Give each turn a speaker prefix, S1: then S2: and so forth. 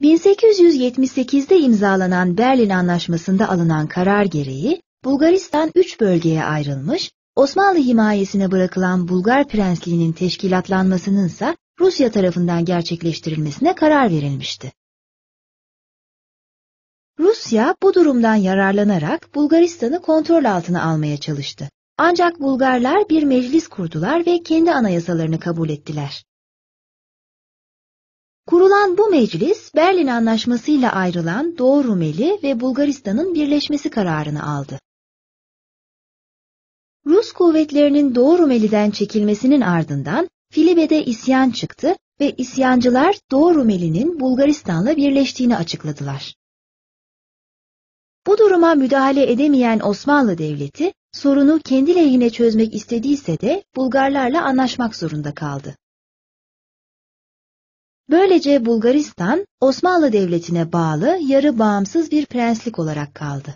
S1: 1878'de imzalanan Berlin Anlaşması'nda alınan karar gereği Bulgaristan üç bölgeye ayrılmış, Osmanlı himayesine bırakılan Bulgar Prensliği'nin teşkilatlanmasının ise Rusya tarafından gerçekleştirilmesine karar verilmişti. Rusya bu durumdan yararlanarak Bulgaristan'ı kontrol altına almaya çalıştı. Ancak Bulgarlar bir meclis kurdular ve kendi anayasalarını kabul ettiler. Kurulan bu meclis, Berlin Anlaşması'yla ayrılan Doğu Rumeli ve Bulgaristan'ın birleşmesi kararını aldı. Rus kuvvetlerinin Doğu Rumeli'den çekilmesinin ardından Filibe'de isyan çıktı ve isyancılar Doğu Rumeli'nin Bulgaristan'la birleştiğini açıkladılar. Bu duruma müdahale edemeyen Osmanlı Devleti, sorunu kendi lehine çözmek istediyse de Bulgarlarla anlaşmak zorunda kaldı. Böylece Bulgaristan, Osmanlı Devleti'ne bağlı yarı bağımsız bir prenslik olarak kaldı.